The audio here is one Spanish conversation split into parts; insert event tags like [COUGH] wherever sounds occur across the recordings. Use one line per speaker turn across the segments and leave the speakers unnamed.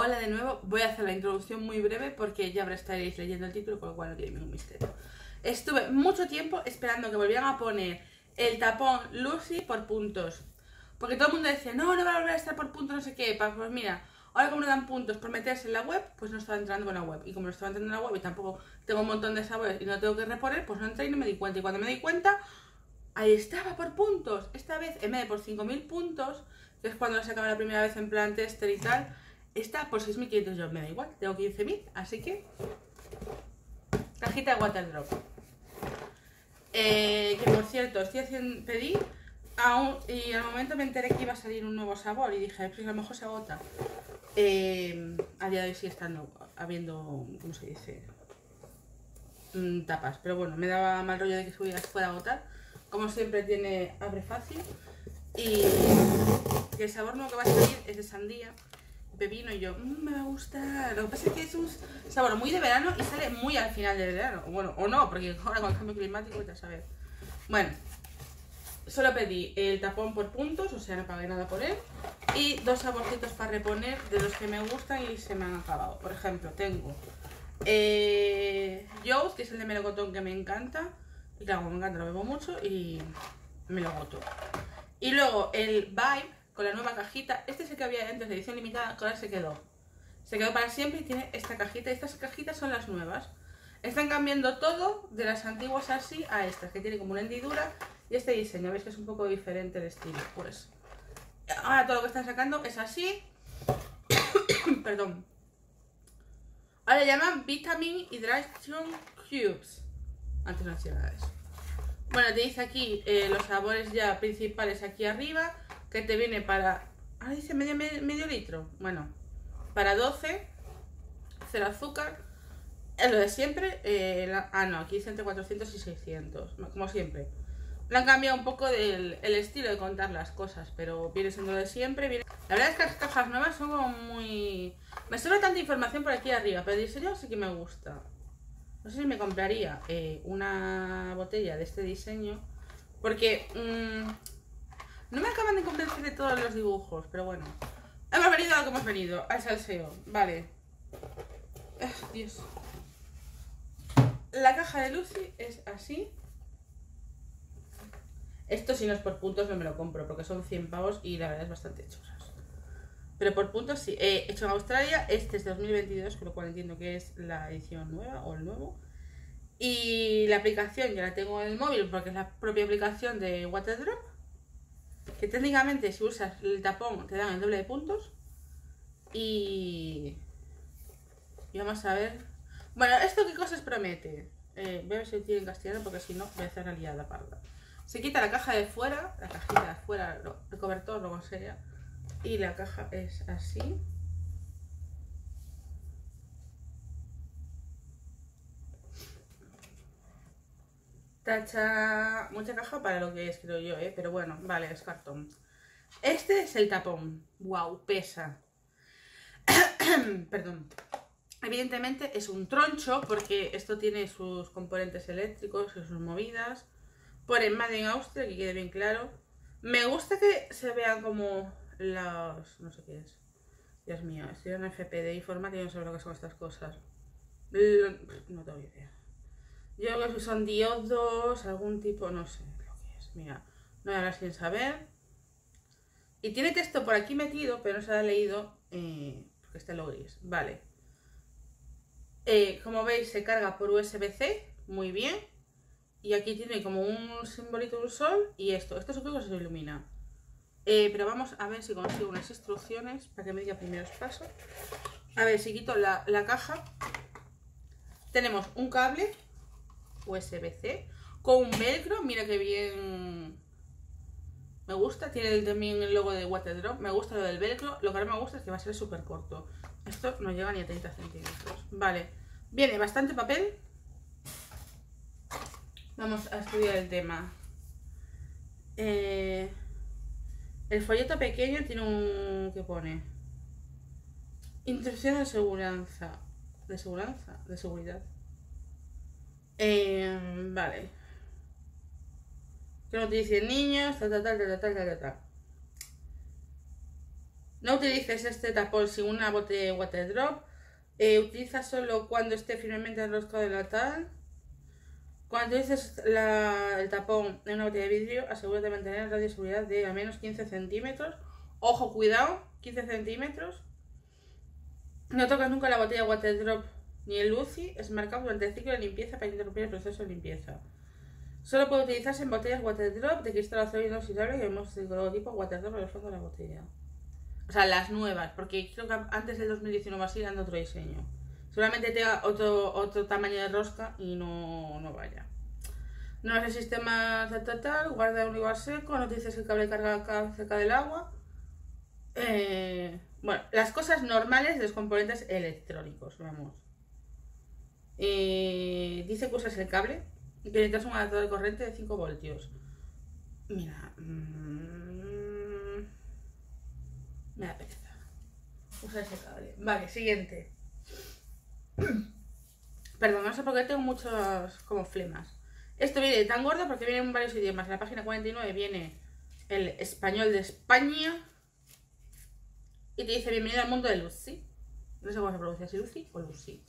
Hola de nuevo, voy a hacer la introducción muy breve porque ya estaréis leyendo el título, con lo cual no tiene ningún misterio. Estuve mucho tiempo esperando que volvieran a poner el tapón Lucy por puntos. Porque todo el mundo decía, no, no va a volver a estar por puntos, no sé qué. Pues mira, ahora como no dan puntos por meterse en la web, pues no estaba entrando en la web. Y como no estaba entrando en la web y tampoco tengo un montón de sabores y no tengo que reponer, pues no entré y no me di cuenta. Y cuando me di cuenta, ahí estaba por puntos. Esta vez, en vez de por 5.000 puntos, que es cuando se acaba la primera vez en plan tester y tal, Está por 6.500 yo, me da igual, tengo 15.000, así que... Cajita de Waterdrop. Eh, que por cierto, estoy haciendo, pedí y al momento me enteré que iba a salir un nuevo sabor y dije, pues a lo mejor se agota. Eh, a día de hoy sigue estando habiendo, ¿cómo se dice? Mm, tapas, pero bueno, me daba mal rollo de que se fuera agotar. Como siempre tiene abre fácil y el sabor nuevo que va a salir es de sandía pepino y yo, mmm, me gusta. Lo que pasa es que es un sabor muy de verano y sale muy al final del verano. Bueno, o no, porque [LAUGHS] ahora con el cambio climático ya sabes. Bueno, solo pedí el tapón por puntos, o sea, no pagué nada por él. Y dos saborcitos para reponer de los que me gustan y se me han acabado. Por ejemplo, tengo eh, Joe's, que es el de melocotón que me encanta. Y claro, me encanta, lo bebo mucho y me lo goto. Y luego el Vibe, con la nueva cajita. Este es el que había antes de edición limitada, que ahora se quedó. Se quedó para siempre y tiene esta cajita. Estas cajitas son las nuevas. Están cambiando todo de las antiguas así a estas, que tiene como una hendidura y este diseño. Veis que es un poco diferente el estilo. Pues ahora todo lo que están sacando es así. [COUGHS] Perdón. Ahora le llaman Vitamin Hydration Cubes. Antes no hacía nada de eso. Bueno, te dice aquí eh, los sabores ya principales aquí arriba que te viene para... Ah, dice medio, litro. Bueno, para 12, cero azúcar. Es lo de siempre. Eh, ah, no, aquí dice entre 400 y 600, como siempre. Le han cambiado un poco del el estilo de contar las cosas, pero viene siendo lo de siempre. La verdad es que las cajas nuevas son como muy... Me sobra tanta información por aquí arriba, pero el diseño sí que me gusta. No sé si me compraría eh, una botella de este diseño, porque... Mmm, no me acaban de convencer de todos los dibujos, pero bueno. Hemos venido a lo que hemos venido, al salseo. Vale. Ah, Dios. La caja de Lucy es así. Esto si no es por puntos no me lo compro porque son 100 pavos y la verdad es bastante chusas. Pero por puntos sí. He hecho en Australia, este es de 2022, con lo cual entiendo que es la edición nueva o el nuevo. Y la aplicación ya la tengo en el móvil porque es la propia aplicación de Waterdrop que técnicamente si usas el tapón te dan el doble de puntos. Y... vamos a ver... Bueno, ¿esto qué cosas promete? Eh, voy a ver si tiene en castellano porque si no voy a hacer una liada parda. Se quita la caja de fuera, la cajita de fuera, el cobertor, lo que sea. Y la caja es así. Tacha mucha caja para lo que es, creo yo, ¿eh? Pero bueno, vale, es cartón. Este es el tapón. Wow, pesa. [COUGHS] Perdón. Evidentemente es un troncho porque esto tiene sus componentes eléctricos y sus movidas. Por en Made in Austria, que quede bien claro. Me gusta que se vean como los... no sé qué es. Dios mío, estoy en FP de informática y no sé lo que son estas cosas. No tengo idea. Yo creo que son diodos, algún tipo, no sé lo que es. Mira, no voy a sin saber. Y tiene texto por aquí metido, pero no se ha leído eh, porque está lo gris. Vale. Eh, como veis, se carga por USB-C, muy bien. Y aquí tiene como un simbolito de un sol y esto. Esto supongo que se ilumina. Eh, pero vamos a ver si consigo unas instrucciones para que me diga primeros pasos. A ver, si quito la, la caja. Tenemos un cable USB-C con un velcro. Mira que bien me gusta. Tiene también el logo de Waterdrop. Me gusta lo del velcro. Lo que ahora me gusta es que va a ser súper corto. Esto no llega ni a 30 centímetros. Vale. Viene bastante papel. Vamos a estudiar el tema. Eh, el folleto pequeño tiene un... ¿Qué pone? Instrucción de seguridad. ¿De seguridad? De seguridad. Eh, vale. Que nos dicen niños, tal, tal, tal, tal, tal, tal. No utilices este tapón sin una botella de water drop. Eh, utiliza solo cuando esté firmemente enroscado en la tal. Cuando utilices el tapón en una botella de vidrio, asegúrate de mantener el radio de seguridad de al menos 15 centímetros. Ojo, cuidado, 15 centímetros. No tocas nunca la botella water drop ni el Lucy. Es marcado durante el ciclo de limpieza para interrumpir el proceso de limpieza. Solo puede utilizarse en botellas water drop de cristal acero inoxidable y hemos el logotipo water drop en el fondo de la botella. O sea, las nuevas, porque creo que antes del 2019 así eran de otro diseño. Seguramente tenga otro, otro tamaño de rosca y no, no vaya. No es el sistema de total, guarda un lugar seco, no utilices el cable carga cerca del agua. Eh, bueno, las cosas normales de los componentes electrónicos, vamos. Eh, dice que usas el cable y que necesitas un adaptador de corriente de 5 voltios. Mira, mmm, me da pereza. Usa ese cable. Vale, siguiente. [COUGHS] Perdón, no sé por qué tengo muchos como flemas. Esto viene tan gordo porque viene en varios idiomas. En la página 49 viene el español de España. Y te dice bienvenido al mundo de Lucy. No sé cómo se pronuncia, si Lucy o Lucy.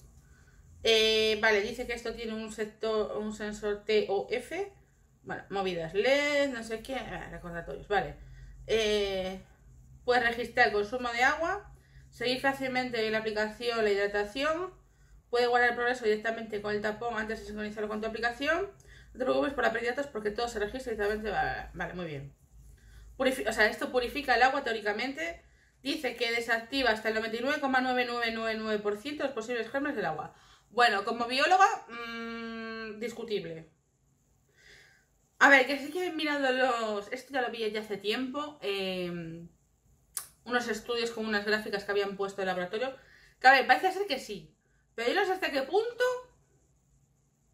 Eh, vale, dice que esto tiene un, sector, un sensor TOF. Bueno, movidas LED, no sé qué. Ah, recordatorios, vale. Eh, puedes registrar el consumo de agua. Seguir fácilmente en la aplicación la hidratación Puede guardar el progreso directamente con el tapón antes de sincronizarlo con tu aplicación. No te preocupes por la datos porque todo se registra directamente. Vale, muy bien. o sea, esto purifica el agua teóricamente. Dice que desactiva hasta el 99,9999% de los posibles gérmenes del agua. Bueno, como bióloga, mmm, discutible. A ver, que sí que he mirado los... Esto ya lo vi ya hace tiempo. Em, unos estudios con unas gráficas que habían puesto el laboratorio. Que a ver, parece ser que sí. Pero hasta qué punto.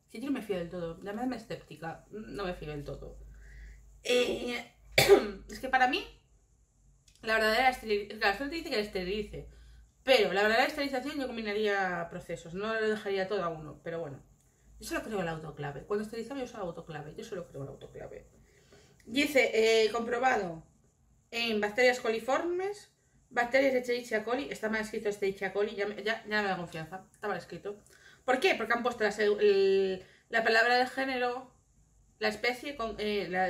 Sí, yo no me fío del todo. me escéptica. No me fío del todo. Eh, [CLEARS THROAT] es que para mí, la verdadera esterilización. Claro, te dice que esterilice. Pero la verdadera esterilización yo combinaría procesos. No lo dejaría todo a uno. Pero bueno. Yo solo creo en la autoclave. Cuando esterilizaba yo usaba autoclave. Yo solo creo en la autoclave. Dice, eh, comprobado en bacterias coliformes Bacterias de Escherichia coli. Está mal escrito Escherichia coli. Ya, ya, ya me da confianza. Está mal escrito. ¿Por qué? Porque han puesto la, palabra de género, la especie con eh, la,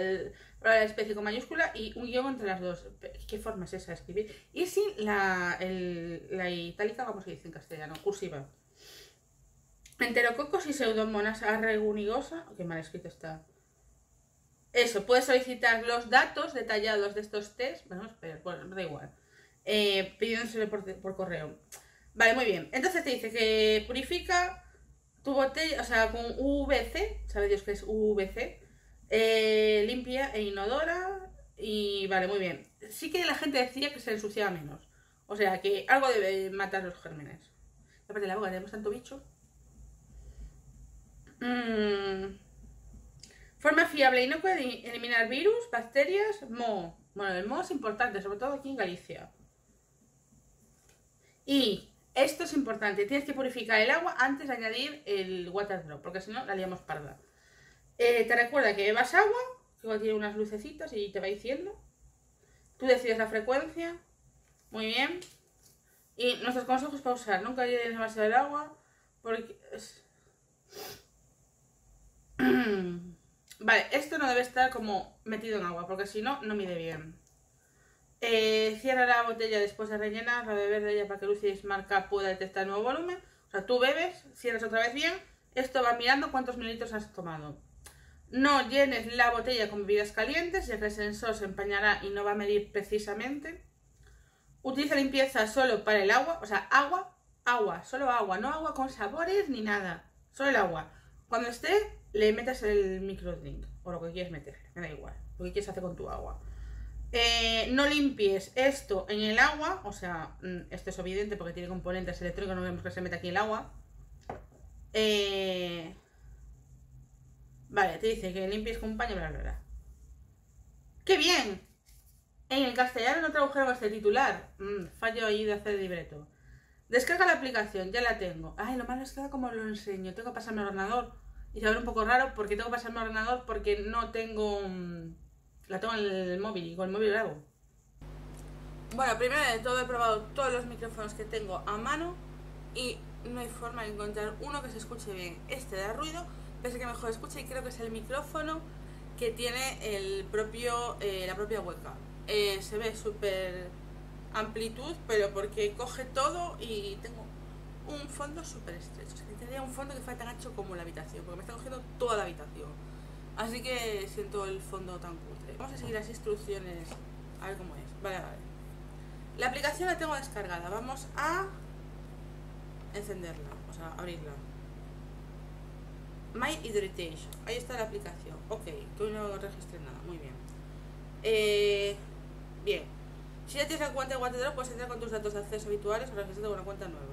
especie con mayúscula y un guion entre las dos. ¿Qué forma es esa de escribir? Y sin la, la itálica, como se dice en castellano, cursiva. Enterococos y pseudomonas arregunigosa. Qué mal escrito está. Eso, puedes solicitar los datos detallados de estos test. Bueno, espera, bueno, da igual eh, pidiéndoselo por, correo. Vale, muy bien. Entonces te dice que purifica tu botella, o sea, con UVC, ¿sabes Dios qué es UVC? Eh, limpia e inodora. Y vale, muy bien. Sí que la gente decía que se ensuciaba menos. O sea, que algo debe matar los gérmenes. Aparte la boca, tenemos tanto bicho. Mm. Forma fiable y no puede eliminar virus, bacterias, moho. Bueno, el moho es importante, sobre todo aquí en Galicia. Y esto es importante, tienes que purificar el agua antes de añadir el water drop, porque si no la liamos parda. Eh, te recuerda que bebas agua, que tiene unas lucecitas y te va diciendo. Tú decides la frecuencia. Muy bien. Y nuestros consejos para usar, nunca llenes demasiado el agua, porque... [CLEARS THROAT] vale, esto no debe estar como metido en agua, porque si no, no mide bien. Eh, cierra la botella después de rellenar, la beber de ella para que Lucy Marca pueda detectar nuevo volumen. O sea, tú bebes, cierras otra vez bien. Esto va mirando cuántos mililitros has tomado. No llenes la botella con bebidas calientes, ya que el sensor se empañará y no va a medir precisamente. Utiliza limpieza solo para el agua, o sea, agua, agua, solo agua, no agua con sabores ni nada, solo el agua. Cuando esté, le metes el microdrink o lo que quieres meter, me da igual, lo que quieres hacer con tu agua. Eh, no limpies esto en el agua, o sea, mm, esto es evidente porque tiene componentes electrónicos, no vemos que se mete aquí el agua. Eh, vale, te dice que limpies con un paño, bla, bla, bla. ¡Qué bien! En el castellano no tradujeron este titular. Mm, fallo ahí de hacer libreto. Descarga la aplicación, ya la tengo. Ay, lo malo es que como lo enseño. Tengo que pasarme al ordenador. Y se ve un poco raro porque tengo que pasarme al ordenador porque no tengo... Mm, la tengo en el móvil y con el móvil grabo. Bueno, primero de todo he probado todos los micrófonos que tengo a mano y no hay forma de encontrar uno que se escuche bien. Este da ruido, pese que mejor escucha y creo que es el micrófono que tiene el propio, eh, la propia hueca. Eh, se ve súper amplitud, pero porque coge todo y tengo un fondo súper estrecho. Tendría un fondo que fuera tan ancho como la habitación, porque me está cogiendo toda la habitación. Así que siento el fondo tan cutre. Vamos a seguir las instrucciones, a ver cómo es. Vale, vale. La aplicación la tengo descargada. Vamos a encenderla, o sea, abrirla. My Hydration. Ahí está la aplicación. Ok, que hoy no registré nada. Muy bien. Eh, bien. Si ya tienes la cuenta de Guatedro, puedes entrar con tus datos de acceso habituales o registrarte con una cuenta nueva.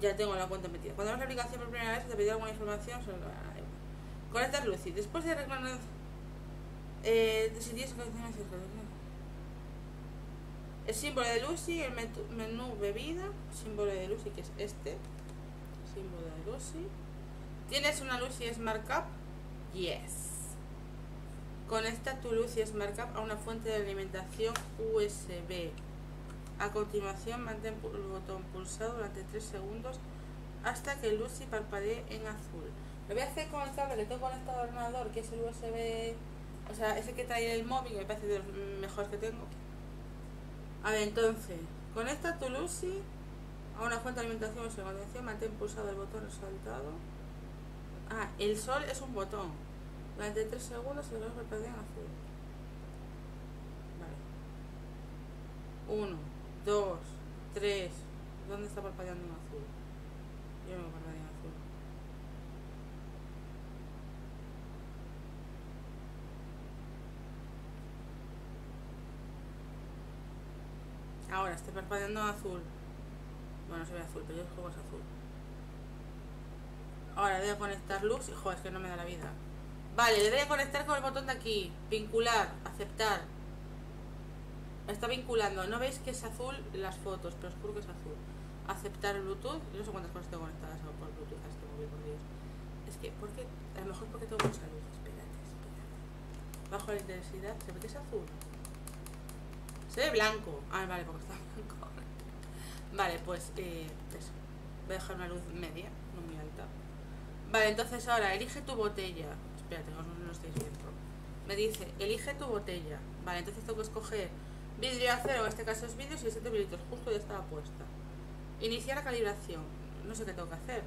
Ya tengo la cuenta metida. Cuando abres la aplicación por primera vez, te pedirá alguna información sobre la... Conectar Lucy. Después de reconocer... Eh, si tienes el símbolo de Lucy, el menú bebida, símbolo de Lucy que es este, símbolo de Lucy. ¿Tienes una Lucy Smart Cup? Yes. Conecta tu Lucy Smart Cup a una fuente de alimentación USB. A continuación, mantén el botón pulsado durante 3 segundos hasta que Lucy parpadee en azul. Lo voy a hacer con el cable que tengo conectado al ordenador, que es el USB, o sea, ese que trae el móvil, me parece de los mejores que tengo. A ver, entonces, conecta tu Lucy a una fuente de alimentación o atención, mantén pulsado el botón resaltado. Ah, el sol es un botón. Durante 3 segundos se lo parpadea en azul. Vale. 1, 2, 3. ¿Dónde está parpadeando en azul? Yo me parpadeo en azul. Ahora, estoy parpadeando en azul. Bueno, se ve azul, pero yo el juego es azul. Ahora a conectar luz y joder, es que no me da la vida. Vale, le a conectar con el botón de aquí. Vincular, aceptar. está vinculando. No veis que es azul las fotos, pero os juro que es azul. Aceptar Bluetooth. No sé cuántas cosas tengo conectadas por Bluetooth a este móvil, por Dios. Es que, ¿por qué? A lo mejor porque tengo mucha luz. Espérate, espérate. Bajo la intensidad. ¿Se ve que es azul? Se ve blanco. Ah, vale, porque está [LAUGHS] blanco. Vale, pues eh, eso. Voy a dejar una luz media, no muy alta. Vale, entonces ahora elige tu botella. Espérate, no, lo estáis viendo. Me dice, elige tu botella. Vale, entonces tengo que escoger vidrio acero, en este caso es vidrio, 7 mililitros, justo ya estaba puesta. Iniciar la calibración. No sé qué tengo que hacer.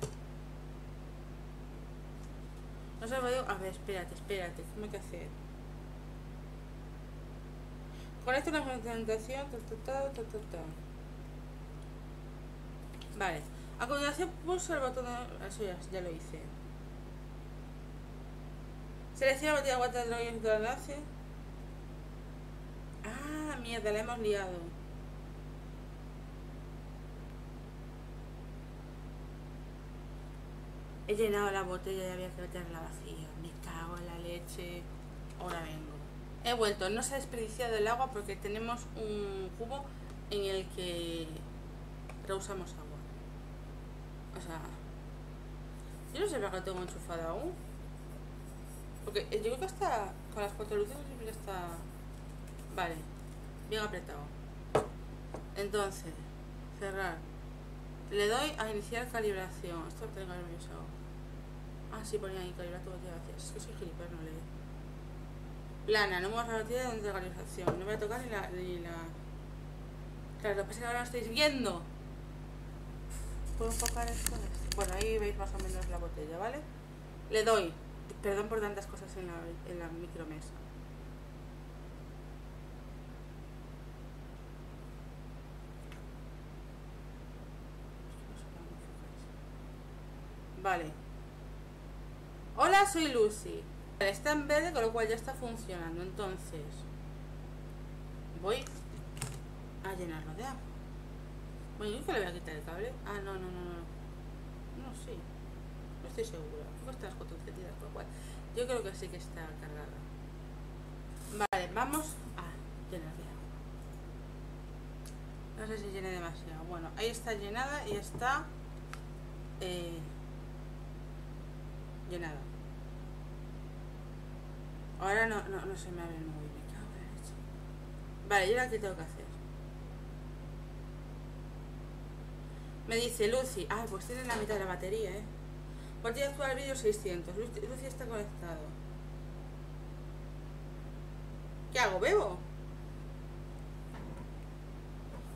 No sé, a ver, espérate, espérate, ¿qué me que hacer? Conecta una presentación, ta, ta, ta, Vale. A continuación pulso el botón de... Eso ya, ya lo hice. Selecciona la botella de agua de droga y enlace. Ah, mierda, la hemos liado. He llenado la botella y había que meterla vacía. Me cago en la leche. Ahora vengo. He vuelto. No se ha desperdiciado el agua porque tenemos un cubo en el que reusamos agua. O sea... Yo no sé para qué tengo enchufada aún. Porque yo creo que está con las cuatro luces siempre está... Vale, bien apretado. Entonces, cerrar. Le doy a iniciar calibración. Esto lo tengo nervioso. Ah, sí, ponía ahí calibrar tu botella Es que soy gilipollas, no leí. Plana, no hemos repartido de donde calibración. No voy a tocar ni la, ni la... Claro, lo que pasa es que ahora no estáis viendo. ¿Puedo enfocar esto? Bueno, ahí veis más o menos la botella, ¿vale? Le doy. Perdón por tantas cosas en la, en la micromesa. Vale. Hola, soy Lucy. Está en verde, con lo cual ya está funcionando. Entonces, voy a llenarlo de agua. Bueno, yo que le voy a quitar el cable. Ah, no, no, no, no. No, sí estoy segura. Cuesta las cuatro objetividades, lo cual. Yo creo que sí que está cargada. Vale, vamos a llenarla. No sé si llene demasiado. Bueno, ahí está llenada y está eh, llenada. Ahora no, no, no se me abre el móvil. Vale, ¿y ahora qué tengo que hacer? Me dice Lucy, ah, pues tiene la mitad de la batería, ¿eh? Batería actual vídeo 600. Lucy, está conectado. ¿Qué hago? ¿Bebo?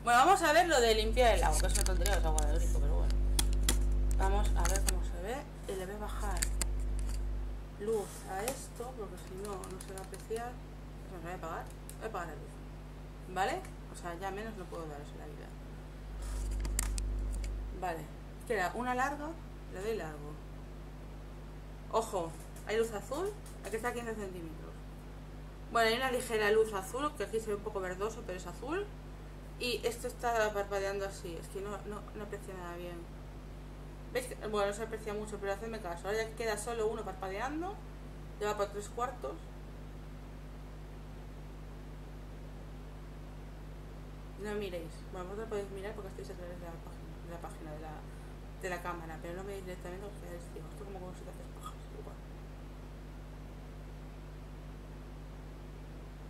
Bueno, vamos a ver lo de limpiar el agua, que es una tontería, es agua de grifo, pero bueno. Vamos a ver cómo se ve. Y le voy a bajar luz a esto, porque si no, no se va a apreciar. Me voy a apagar. Voy a apagar la luz. ¿Vale? O sea, ya menos no puedo dar eso en la vida. Vale. Queda una larga, le doy largo. Ojo, hay luz azul, aquí está a 15 centímetros. Bueno, hay una ligera luz azul, que aquí se ve un poco verdoso, pero es azul. Y esto está parpadeando así, es que no, no, no aprecia nada bien. ¿Veis? Bueno, no se aprecia mucho, pero hacedme caso. Ahora ya queda solo uno parpadeando, ya va por tres cuartos. No miréis. Bueno, vosotros podéis mirar porque estáis a través de la página, de la, página de, la, cámara, pero no veis directamente os quedáis ciegos. Esto como cuando se te pajas, igual.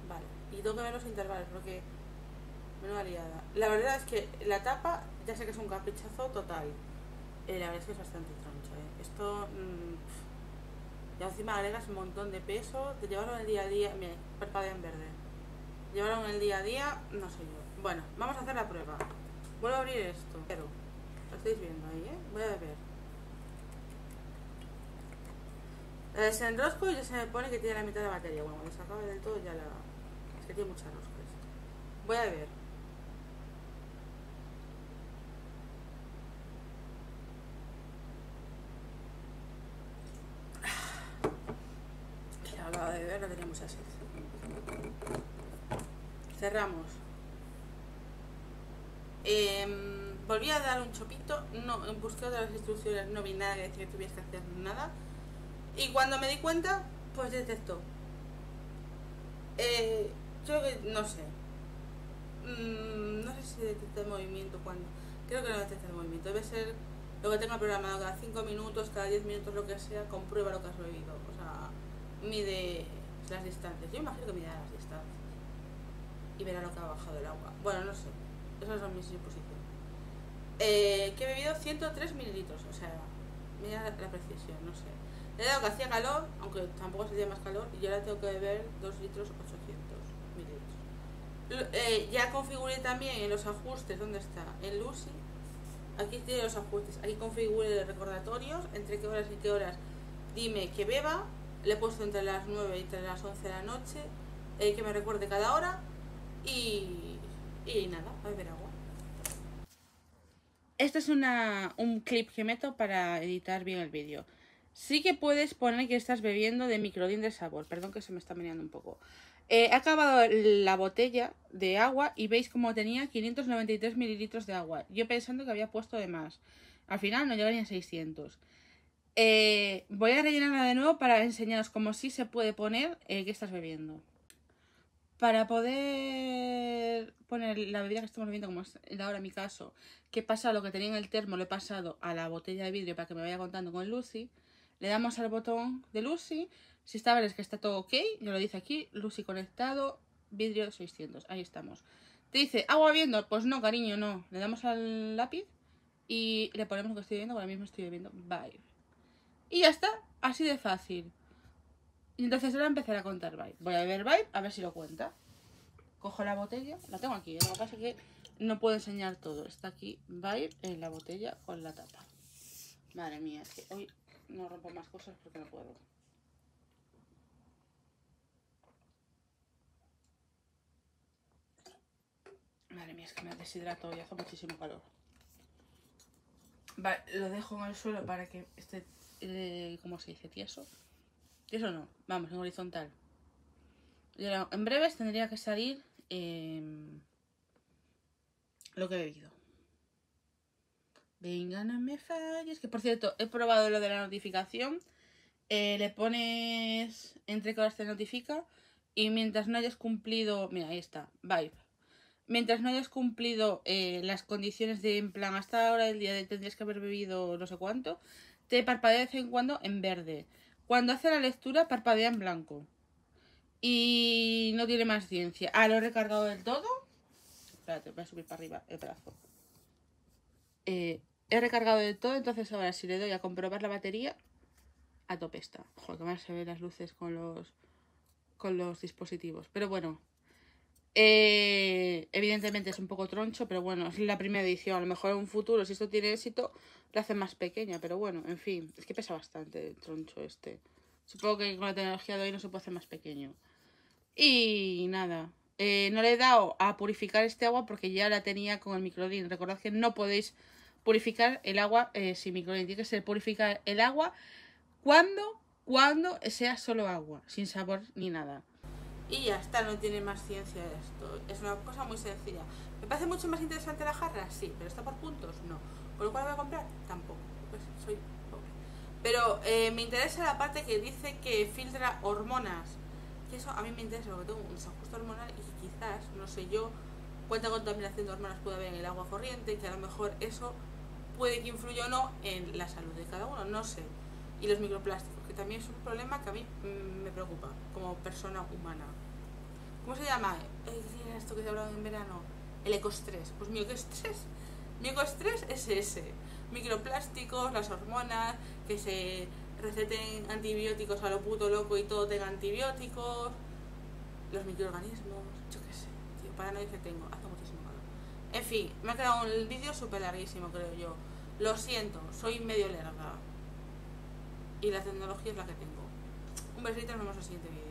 Vale, y tengo que ver los intervalos porque menuda liada. La verdad es que la tapa, ya sé que es un caprichazo total. Eh, la verdad es que es bastante troncho, ¿eh? Esto... Mmm, ya encima agregas un montón de peso, te llevaron el día a día, mira, parpadea en verde. Llevaron el día a día, no sé yo. Bueno, vamos a hacer la prueba. Vuelvo a abrir esto. Pero, lo estáis viendo ahí, ¿eh? Voy a ver. La desenrosco y ya se me pone que tiene la mitad de batería. Bueno, cuando se acabe del todo ya la... Es que tiene mucha rosca esto. Voy a ver. Hora [SIGHS] de beber la tenemos así. Cerramos. Eh, volví a dar un chopito, no, busqué otras instrucciones, no vi nada que decía que tuviese que hacer nada. Y cuando me di cuenta, pues detectó. Eh, que, no sé. Mm, no sé si detecta el movimiento cuando. Creo que no detecta el movimiento. Debe ser lo que tenga programado cada 5 minutos, cada 10 minutos, lo que sea, comprueba lo que has oído. O sea, mide las distancias. Yo imagino que mide las distancias. Y verá lo que ha bajado el agua. Bueno, no sé. Esas son mis suposiciones. Eh, que he bebido 103 mililitros, o sea, mira la, precisión, no sé. Le he dado que hacía calor, aunque tampoco se hacía más calor, y ahora tengo que beber 2 litros 800 mililitros. Eh, ya configuré también en los ajustes, ¿dónde está? En Lucy. Aquí tiene los ajustes. Aquí configuré recordatorios, entre qué horas y qué horas dime que beba. Le he puesto entre las 9 y entre las 11 de la noche, eh, que me recuerde cada hora. Y y nada, a beber agua. Este es una, un clip que meto para editar bien el vídeo. Sí que puedes poner que estás bebiendo de microdín de sabor. Perdón que se me está meneando un poco. He acabado la botella de agua y veis como tenía 593 mililitros de agua. Yo pensando que había puesto de más. Al final no llegaría a 600. Eh, voy a rellenarla de nuevo para enseñaros cómo sí se puede poner eh, que estás bebiendo. Para poder poner la bebida que estamos bebiendo, como es ahora en mi caso, que pasa lo que tenía en el termo, lo he pasado a la botella de vidrio para que me vaya contando con Lucy. Le damos al botón de Lucy. Si está es que está todo ok, ya lo dice aquí, Lucy conectado, vidrio 600, ahí estamos. Te dice, ¿agua bebiendo? Pues no, cariño, no. Le damos al lápiz y le ponemos lo que estoy bebiendo, ahora mismo estoy bebiendo Vibe. Y ya está, así de fácil. Y entonces ahora empezar a contar Vibe. Voy a beber Vibe, a ver si lo cuenta. Cojo la botella, la tengo aquí, ¿eh? lo que pasa es que no puedo enseñar todo. Está aquí Vibe en la botella con la tapa. Madre mía, es que hoy no rompo más cosas porque no puedo. Madre mía, es que me deshidrato y hace muchísimo calor. Vale, lo dejo en el suelo para que esté, eh, ¿cómo se dice? Tieso. Tieso no, vamos, en horizontal. En breves tendría que salir eh, lo que he bebido. Venga, no me falles. Que por cierto, he probado lo de la notificación. Eh, le pones entre horas te notifica. Y mientras no hayas cumplido. Mira, ahí está, Vibe. Mientras no hayas cumplido eh, las condiciones de en plan hasta ahora del día de tendrías que haber bebido no sé cuánto, te parpadea de vez en cuando en verde. Cuando hace la lectura parpadea en blanco. Y no tiene más ciencia. Ah, lo he recargado del todo. Espérate, voy a subir para arriba el brazo. Eh, he recargado de todo, entonces ahora si le doy a comprobar la batería, a tope está. Joder, que mal se ven las luces con los, con los dispositivos. Pero bueno, eh, evidentemente es un poco troncho, pero bueno, es la primera edición. A lo mejor en un futuro, si esto tiene éxito, la hace más pequeña. Pero bueno, en fin, es que pesa bastante troncho este. Supongo que con la tecnología de hoy no se puede hacer más pequeño. Y nada, eh, no le he dado a purificar este agua porque ya la tenía con el microdin. Recordad que no podéis purificar el agua eh, sin microdin. Tiene que ser purificar el agua cuando, cuando sea solo agua, sin sabor ni nada. Y ya está, no tiene más ciencia esto. Es una cosa muy sencilla. ¿Me parece mucho más interesante la jarra? Sí, pero está por puntos, no. ¿Por lo cual voy a comprar? Tampoco. Pues soy pobre. Pero eh, me interesa la parte que dice que filtra hormonas. Que eso a mí me interesa porque tengo un desajuste hormonal y quizás, no sé yo, cuánta contaminación de hormonas puede haber en el agua corriente, que a lo mejor eso puede que influya o no en la salud de cada uno, no sé. Y los microplásticos también es un problema que a mí mm, me preocupa como persona humana. ¿Cómo se llama? Esto que se ha hablado en verano. El ecostrés. Pues mi ecostrés, mi ecostrés es ese. Microplásticos, las hormonas, que se receten antibióticos a lo puto loco y todo tenga antibióticos, los microorganismos, yo qué sé, tío, para nadie que tengo, hace muchísimo calor. En fin, me ha quedado un vídeo súper larguísimo, creo yo. Lo siento, soy medio larga y la tecnología es la que tengo. Un besito y nos vemos en el siguiente vídeo.